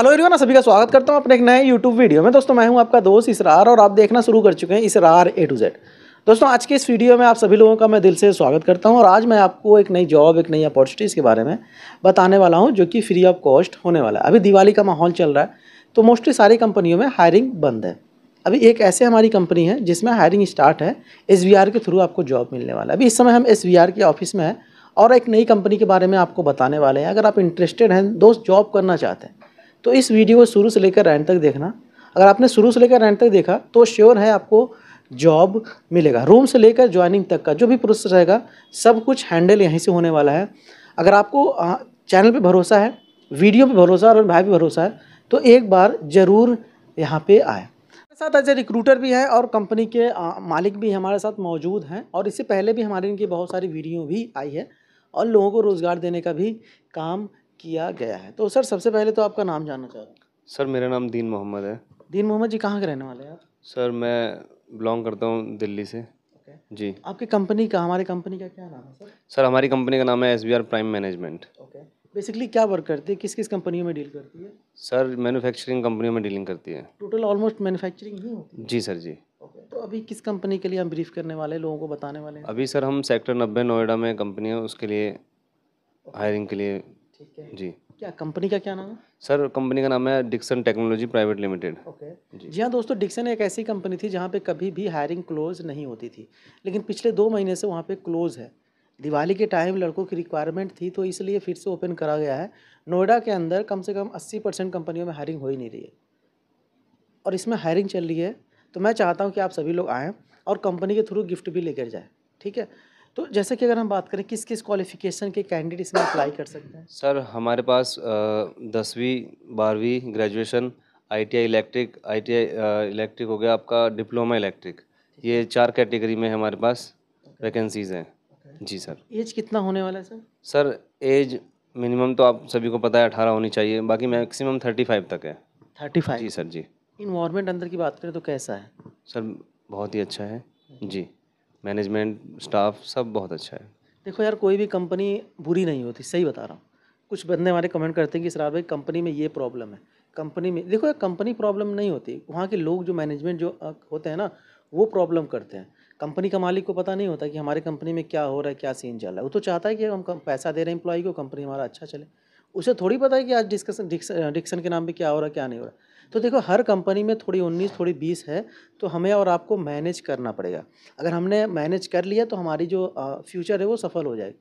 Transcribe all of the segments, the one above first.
Hello everyone सभी का स्वागत करता हूँ अपने एक नए यूट्यूब वीडियो में। दोस्तों, मैं हूँ आपका दोस्त इसरार और आप देखना शुरू कर चुके हैं इसरार ए टू जेड दोस्तों, आज के इस वीडियो में आप सभी लोगों का मैं दिल से स्वागत करता हूँ और आज मैं आपको एक नई जॉब एक नई अपॉर्चुनिटीज़ के बारे में बताने वाला हूँ, जो कि फ्री ऑफ़ कॉस्ट होने वाला है। अभी दिवाली का माहौल चल रहा है तो मोस्टली सारी कंपनियों में हायरिंग बंद है। अभी एक ऐसे हमारी कंपनी है, जिसमें हायरिंग स्टार्ट है एसवीआर के थ्रू आपको जॉब मिलने वाला है। अभी इस समय हम एसवीआर के ऑफ़िस में हैं और एक नई कंपनी के बारे में आपको बताने वाले हैं। अगर आप इंटरेस्टेड हैं, दोस्त जॉब करना चाहते हैं तो इस वीडियो को शुरू से लेकर एंड तक देखना। अगर आपने शुरू से लेकर एंड तक देखा तो श्योर है आपको जॉब मिलेगा। रूम से लेकर ज्वाइनिंग तक का जो भी प्रोसेस रहेगा सब कुछ हैंडल यहीं से होने वाला है। अगर आपको चैनल पे भरोसा है वीडियो पे भरोसा और भाई भी भरोसा है तो एक बार ज़रूर यहाँ पे आए। हमारे साथ एज रिक्रूटर भी हैं और कंपनी के आ, मालिक भी हमारे साथ मौजूद हैं और इससे पहले भी हमारे इनकी बहुत सारी वीडियो भी आई है और लोगों को रोज़गार देने का भी काम किया गया है। तो सर सबसे पहले तो आपका नाम जानना चाहूँ सर मेरा नाम दीन मोहम्मद है। दीन मोहम्मद जी कहाँ के रहने वाले हैं आप? सर मैं बिलोंग करता हूँ दिल्ली से। ओके। जी। आपकी कंपनी का हमारी कंपनी का क्या नाम है सर? सर हमारी कंपनी का नाम है SBR prime management. Okay. Basically क्या वर्क करती है? किस किस कंपनियों में डील करती है? सर मैन्युफैक्चरिंग कंपनियों में डीलिंग करती है। टोटल ऑलमोस्ट मैन्युफैक्चरिंग ही होती है? जी सर जी। ओके। तो अभी किस कंपनी के लिए हम ब्रीफ करने वाले हैं लोगों को बताने वाले हैं? अभी सर हम सेक्टर नब्बे नोएडा में कंपनी है उसके लिए हायरिंग के लिए ठीक है। जी। क्या कंपनी का क्या नाम है? सर कंपनी का नाम है Dixon technology private limited okay जी। जी हाँ दोस्तों डिक्सन एक ऐसी कंपनी थी जहाँ पे कभी भी हायरिंग क्लोज नहीं होती थी। लेकिन पिछले दो महीने से वहाँ पे क्लोज है। दिवाली के टाइम लड़कों की रिक्वायरमेंट थी तो इसलिए फिर से ओपन करा गया है। नोएडा के अंदर कम से कम 80 परसेंट कंपनियों में हायरिंग हो ही नहीं रही है। और इसमें हायरिंग चल रही है। तो मैं चाहता हूँ कि आप सभी लोग आएँ और कंपनी के थ्रू गिफ्ट भी लेकर जाएँ। ठीक है? तो जैसा कि अगर हम बात करें किस किस क्वालिफिकेशन के कैंडिडेट इसमें अप्लाई कर सकते हैं? सर हमारे पास दसवीं बारहवीं graduation ITI electric ITI electric हो गया आपका डिप्लोमा इलेक्ट्रिक ये चार कैटेगरी में हमारे पास वैकेंसीज़ हैं। जी सर। एज कितना होने वाला है सर? सर एज मिनिमम तो आप सभी को पता है अठारह होनी चाहिए बाकी मैक्सिमम थर्टी फाइव तक है। थर्टी फाइव जी सर जी। इन्वायरमेंट अंदर की बात करें तो कैसा है? सर बहुत ही अच्छा है। जी। मैनेजमेंट स्टाफ सब बहुत अच्छा है। देखो यार, कोई भी कंपनी बुरी नहीं होती, सही बता रहा हूँ। कुछ बंदे हमारे कमेंट करते हैं कि सरार भाई कंपनी में ये प्रॉब्लम है। कंपनी में देखो यार कंपनी प्रॉब्लम नहीं होती। वहाँ के लोग जो मैनेजमेंट जो होते हैं ना, वो प्रॉब्लम करते हैं। कंपनी का मालिक को पता नहीं होता कि हमारे कंपनी में क्या हो रहा है, क्या सीन चल रहा है। वो तो चाहता है कि हम पैसा दे रहे हैं एम्प्लॉय को कंपनी हमारा अच्छा चले। उसे थोड़ी पता है कि आज डिस्कशन डिक्सन के नाम पे क्या हो रहा है, क्या नहीं हो रहा तो देखो, हर कंपनी में थोड़ी उन्नीस, थोड़ी बीस है तो हमें और आपको मैनेज करना पड़ेगा। अगर हमने मैनेज कर लिया तो हमारी जो फ्यूचर है, वो सफल हो जाएगी।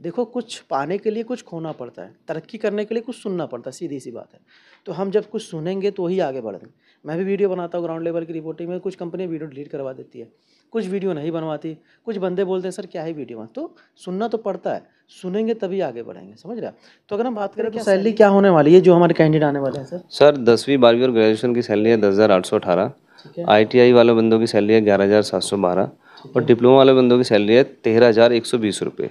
देखो, कुछ पाने के लिए कुछ खोना पड़ता है, तरक्की करने के लिए कुछ सुनना पड़ता है, सीधी सी बात है। तो हम जब कुछ सुनेंगे तो ही आगे बढ़ेंगे। मैं भी वीडियो बनाता हूँ ग्राउंड लेवल की रिपोर्टिंग में कुछ कंपनी वीडियो डिलीट करवा देती है। कुछ वीडियो नहीं बनवाती कुछ बंदे बोलते हैं सर क्या है वीडियो? तो सुनना तो पड़ता है सुनेंगे तभी आगे बढ़ेंगे समझ रहे तो अगर हम बात करें तो सैलरी क्या होने वाली है जो हमारे कैंडिडेट आने वाले हैं सर? सर दसवीं बारहवीं और ग्रेजुएशन की सैलरी है दस हज़ार आठ सौ अठारह। आई टी आई वाले बंदों की सैलरी है ग्यारह हज़ार सात सौ बारह। और डिप्लोमा वाले बंदों की सैलरी है तेरह हज़ार एक सौ बीस रुपये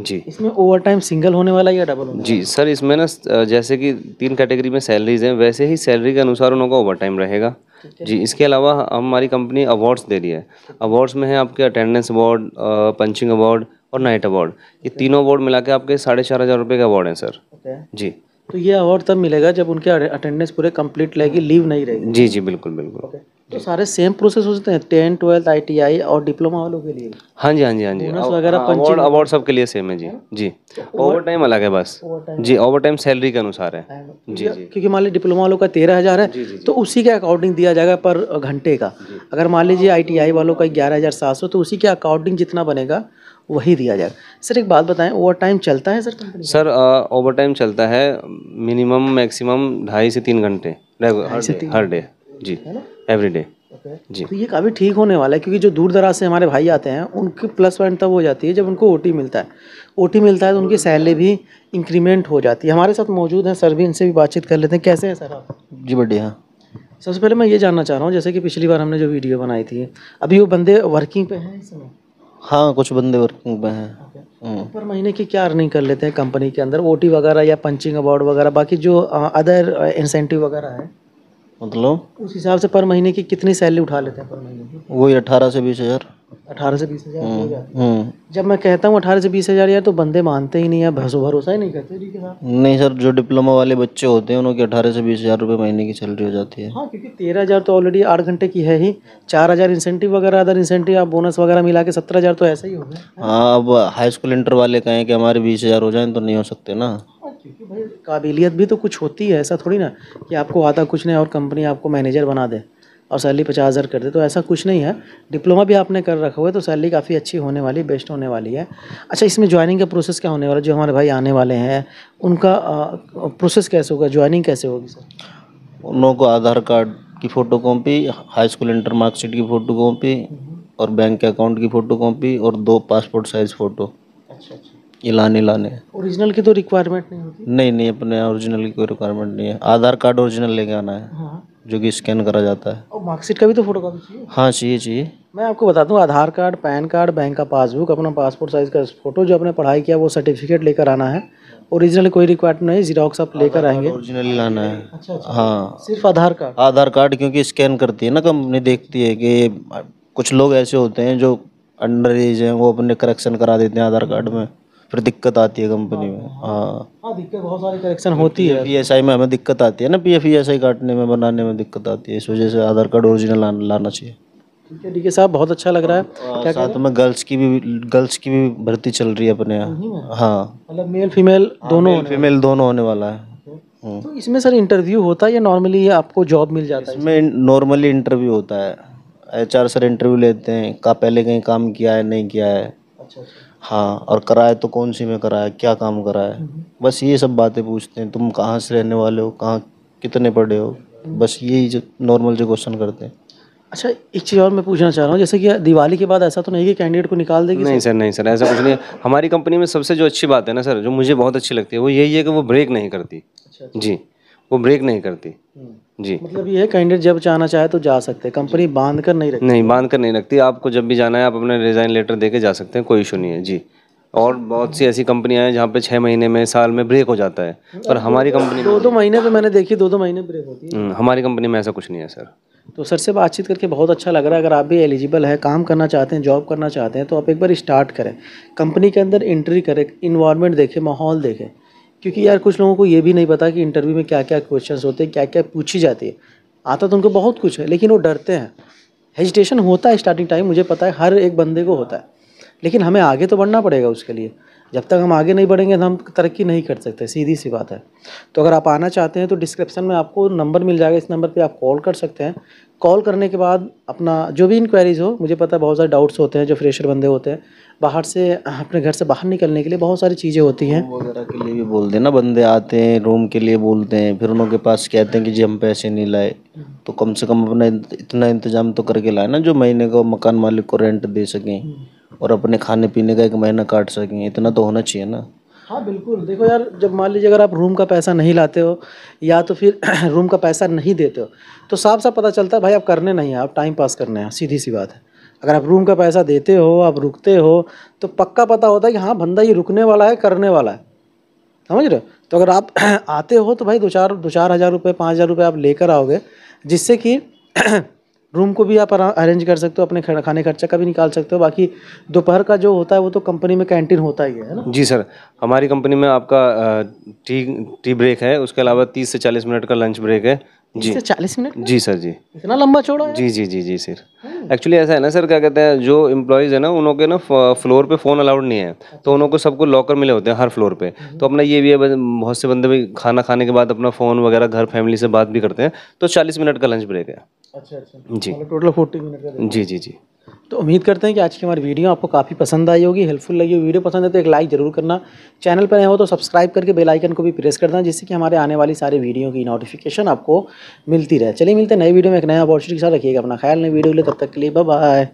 जी। इसमें ओवर टाइम सिंगल होने वाला या डबल होने जी सर इसमें ना जैसे कि तीन कैटेगरी में सैलरीज हैं वैसे ही सैलरी के अनुसार उन लोगों का ओवर टाइम रहेगा जी इसके अलावा हमारी कंपनी अवार्ड्स दे रही है। अवार्ड्स में है आपके अटेंडेंस अवार्ड पंचिंग अवार्ड और नाइट अवार्ड ये तीनों अवार्ड मिला के आपके साढ़े चार हज़ार रुपये के अवार्ड हैं सर। जी। तो ये अवार्ड तब मिलेगा जब उनके अटेंडेंस पूरे कंप्लीट रहेगी लीव नहीं रहेगी? जी जी बिल्कुल बिल्कुल। तो सारे सेम प्रोसेस हो सकते हैं टेन ट्वेल्थ आई और डिप्लोमा वालों के लिए। हाँ जी हाँ जी हाँ जी। वगैरह अवार्ड अवार्ड सबके लिए सेम है जी। जी। ओवर टाइम अलग है बस। जी ओवर टाइम सैलरी के अनुसार है। जी जी। क्योंकि मान लीजिए डिप्लोमा वालों का तेरह हज़ार है तो उसी के अकॉर्डिंग दिया जाएगा पर घंटे का। अगर मान लीजिए आई टी आई वालों का ग्यारह हज़ार सात सौ तो उसी के अकॉर्डिंग जितना बनेगा वही दिया जाएगा। सर एक बात बताएँ ओवर टाइम चलता है सर सर ओवर टाइम चलता है मिनिमम मैक्सिमम ढाई से तीन घंटे हर डे हर डे जी। एवरी डे जी। तो ये काफ़ी ठीक होने वाला है क्योंकि जो दूर दराज से हमारे भाई आते हैं उनकी प्लस पॉइंट तब हो जाती है जब उनको ओटी मिलता है। ओटी मिलता है तो उनकी सैलरी भी इंक्रीमेंट हो जाती है। हमारे साथ मौजूद हैं सर भी इनसे भी बातचीत कर लेते हैं। कैसे हैं सर आप? जी बढ़िया सबसे पहले मैं ये जानना चाह रहा हूँ जैसे कि पिछली बार हमने जो वीडियो बनाई थी अभी वो बंदे वर्किंग पे हैं इस समय? हाँ कुछ बंदे वर्किंग पे हैं। हम्म। पर महीने की क्या अर्निंग कर लेते हैं कंपनी के अंदर? ओटी वगैरह या पंचिंग अवार्ड वगैरह बाकी जो अदर इंसेंटिव वगैरह है मतलब? उस हिसाब से पर महीने की कितनी सैलरी उठा लेते हैं पर महीने की? वही अठारह से बीस हज़ार। अठारह से बीस हज़ार हम्म हैं। जब मैं कहता हूँ अठारह से बीस हज़ार यार तो बंदे मानते ही नहीं है भरोसा भरोसा ही नहीं करते नहीं सर जो डिप्लोमा वाले बच्चे होते हैं उनकी अठारह से बीस हज़ार रुपये महीने की सैलरी हो जाती है। हाँ क्योंकि तेरह हज़ार तो ऑलरेडी आठ घंटे की है ही। चार हज़ार इंसेंटिव वगैरह अदर इंसेंटिव आप बोनस वगैरह मिला के सत्रह हज़ार तो ऐसा ही हो गया हाँ अब हाई स्कूल इंटर वाले कहें कि हमारे बीस हज़ार हो जाए तो नहीं हो सकते ना। क्योंकि भाई काबिलियत भी तो कुछ होती है ऐसा थोड़ी ना कि आपको आता कुछ नहीं और कंपनी आपको मैनेजर बना दे और सैलरी पचास हज़ार कर दे तो ऐसा कुछ नहीं है। डिप्लोमा भी आपने कर रखा हुआ है तो सैलरी काफ़ी अच्छी होने वाली बेस्ट होने वाली है। अच्छा इसमें ज्वाइनिंग का प्रोसेस क्या होने वाला है? जो हमारे भाई आने वाले हैं उनका प्रोसेस कैसे होगा? ज्वाइनिंग कैसे होगी सर उन लोगों को आधार कार्ड की photo copy high school inter marksheet की फ़ोटो कॉपी और बैंक अकाउंट की फ़ोटो कॉपी और दो पासपोर्ट साइज़ फ़ोटो ये लाने लाने। ओरिजिनल की तो रिक्वायरमेंट नहीं होती नहीं नहीं अपने ओरिजिनल की कोई रिक्वायरमेंट नहीं है। आधार कार्ड ओरिजिनल लेके आना है हाँ। जो कि स्कैन करा जाता है। और मार्कशीट का भी तो फ़ोटो कॉपी चाहिए? हाँ चाहिए चाहिए। मैं आपको बता दूँ Aadhaar card pan card bank का पासबुक अपना पासपोर्ट साइज़ का फ़ोटो जो आपने पढ़ाई किया वो सर्टिफिकेट लेकर आना है। ओरिजिनल कोई रिक्वायर्ड नहीं जीरोक्स आप लेकर आएँगे। ओरिजिनल लाना है। अच्छा अच्छा। हाँ। सिर्फ़ आधार कार्ड? आधार कार्ड क्योंकि स्कैन करती है ना कंपनी देखती है कि कुछ लोग ऐसे होते हैं जो अंडर एज हैं वो अपने करेक्शन करा देते हैं आधार कार्ड में। फिर दिक्कत आती है कंपनी में। हाँ हाँ। दिक्कत बहुत सारी करेक्शन होती है। पी एस आई में हमें दिक्कत आती है ना P F E S I काटने में बनाने में दिक्कत आती है। इस वजह से आधार कार्ड ओरिजिनल लाना, चाहिए। ठीक है ठीक है साहब बहुत अच्छा लग रहा है। और साथ में गर्ल्स की भी गर्ल्स की भी भर्ती चल रही है अपने यहाँ। हाँ। मतलब मेल फीमेल दोनों फीमेल दोनों होने वाला है। हम्म। तो इसमें सर इंटरव्यू होता है या नॉर्मली आपको जॉब मिल जाता है? इसमें नॉर्मली इंटरव्यू होता है। एचआर सर इंटरव्यू लेते हैं का पहले कहीं काम किया है नहीं किया है। अच्छा अच्छा। हाँ और कराए तो कौन सी में कराया क्या काम कराया बस ये सब बातें पूछते हैं तुम कहाँ से रहने वाले हो कहाँ कितने पढ़े हो? बस यही जो नॉर्मल जो क्वेश्चन करते हैं। अच्छा एक चीज़ और मैं पूछना चाह रहा हूँ जैसे कि दिवाली के बाद ऐसा तो नहीं कि कैंडिडेट को निकाल देगी नहीं सर नहीं सर ऐसा कुछ नहीं है। हमारी कंपनी में सबसे जो अच्छी बात है ना सर जो मुझे बहुत अच्छी लगती है वो यही है कि वो ब्रेक नहीं करती। अच्छा। जी। वो ब्रेक नहीं करती। हम्म। जी। मतलब ये कैंडिडेट जब जाना चाहे तो जा सकते हैं। कंपनी बाँध कर नहीं रखती। नहीं बाँध कर नहीं रखती। आपको जब भी जाना है आप अपना रिजाइन लेटर दे के जा सकते हैं कोई इशू नहीं है। जी। और बहुत सी ऐसी कंपनियाँ हैं जहाँ पे छः महीने में साल में ब्रेक हो जाता है। पर हमारी कंपनी दो दो महीने पे मैंने देखी दो दो महीने ब्रेक होती है। हम्म, हमारी कंपनी में ऐसा कुछ नहीं है सर तो सर से बातचीत करके बहुत अच्छा लग रहा है। अगर आप भी एलिजिबल है काम करना चाहते हैं जॉब करना चाहते हैं तो आप एक बार स्टार्ट करें। कंपनी के अंदर एंट्री करें इन्वायरमेंट देखें माहौल देखें। क्योंकि यार कुछ लोगों को ये भी नहीं पता कि इंटरव्यू में क्या क्या क्वेश्चंस होते हैं क्या क्या पूछी जाती है। आता तो उनको बहुत कुछ है, लेकिन वो डरते हैं। हेजिटेशन होता है स्टार्टिंग टाइम मुझे पता है, हर एक बंदे को होता है। लेकिन हमें आगे तो बढ़ना पड़ेगा उसके लिए। जब तक हम आगे नहीं बढ़ेंगे तो हम तरक्की नहीं कर सकते, सीधी सी बात है। तो अगर आप आना चाहते हैं तो डिस्क्रिप्शन में आपको नंबर मिल जाएगा, इस नंबर पे आप कॉल कर सकते हैं। कॉल करने के बाद अपना जो भी इंक्वायरीज हो, मुझे पता है बहुत सारे डाउट्स होते हैं, जो फ्रेशर बंदे होते हैं। बाहर से, अपने घर से बाहर निकलने के लिए बहुत सारी चीज़ें होती हैं। वगैरह के लिए भी बोलते हैं ना, बंदे आते हैं रूम के लिए बोलते हैं, फिर उनके पास कहते हैं कि जी हम पैसे नहीं लाए। तो कम से कम अपना इतना इंतज़ाम तो करके लाए ना, जो महीने को मकान मालिक को रेंट दे सकें। और अपने खाने पीने का एक महीना काट सकें, इतना तो होना चाहिए ना। हाँ बिल्कुल। देखो यार, जब मान लीजिए अगर आप रूम का पैसा नहीं लाते हो, या तो फिर रूम का पैसा नहीं देते हो तो साफ़ साफ़ पता चलता है, भाई, आप करने नहीं हैं, आप टाइम पास करने हैं, सीधी सी बात है। अगर आप रूम का पैसा देते हो, आप रुकते हो तो पक्का पता होता है कि हाँ बंदा ये रुकने वाला है, करने वाला है। समझ रहे हो? तो अगर आप आते हो तो भाई, दो चार दो चार हज़ार रुपये पाँच हज़ार रुपये आप लेकर आओगे, जिससे कि रूम को भी आप अरेंज कर सकते हो अपने खाने खर्चा का भी निकाल सकते हो। बाकी दोपहर का जो होता है वो तो कंपनी में कैंटीन होता ही है ना? जी सर हमारी कंपनी में आपका टी टी ब्रेक है। उसके अलावा तीस से चालीस मिनट का लंच ब्रेक है। जी। चालीस मिनट? जी सर जी। इतना लंबा छोड़ो है? जी जी जी जी सर एक्चुअली ऐसा है ना सर क्या कहते हैं जो एम्प्लॉयज़ है ना उनके ना फ्लोर पे फ़ोन अलाउड नहीं है। तो उनको सबको लॉकर मिले होते हैं हर फ्लोर पे। तो अपना ये भी है बहुत से बंदे भी खाना खाने के बाद अपना फ़ोन वगैरह घर फैमिली से बात भी करते हैं। तो चालीस मिनट का लंच ब्रेक है। अच्छा अच्छा। जी। टोटल फोर्टी मिनट जी जी जी। तो उम्मीद करते हैं कि आज की हमारी वीडियो आपको काफ़ी पसंद आई होगी हेल्पफुल लगी वीडियो पसंद है तो एक लाइक ज़रूर करना। चैनल पर नए हो तो सब्सक्राइब करके बेल आइकन को भी प्रेस कर देना जिससे कि हमारे आने वाली सारी वीडियो की नोटिफिकेशन आपको मिलती रहे। चलिए मिलते हैं नई वीडियो में एक नया अपॉर्चुनिटी के साथ। रखिएगा अपना ख्याल नई वीडियो के लिए। तब तक के लिए बाय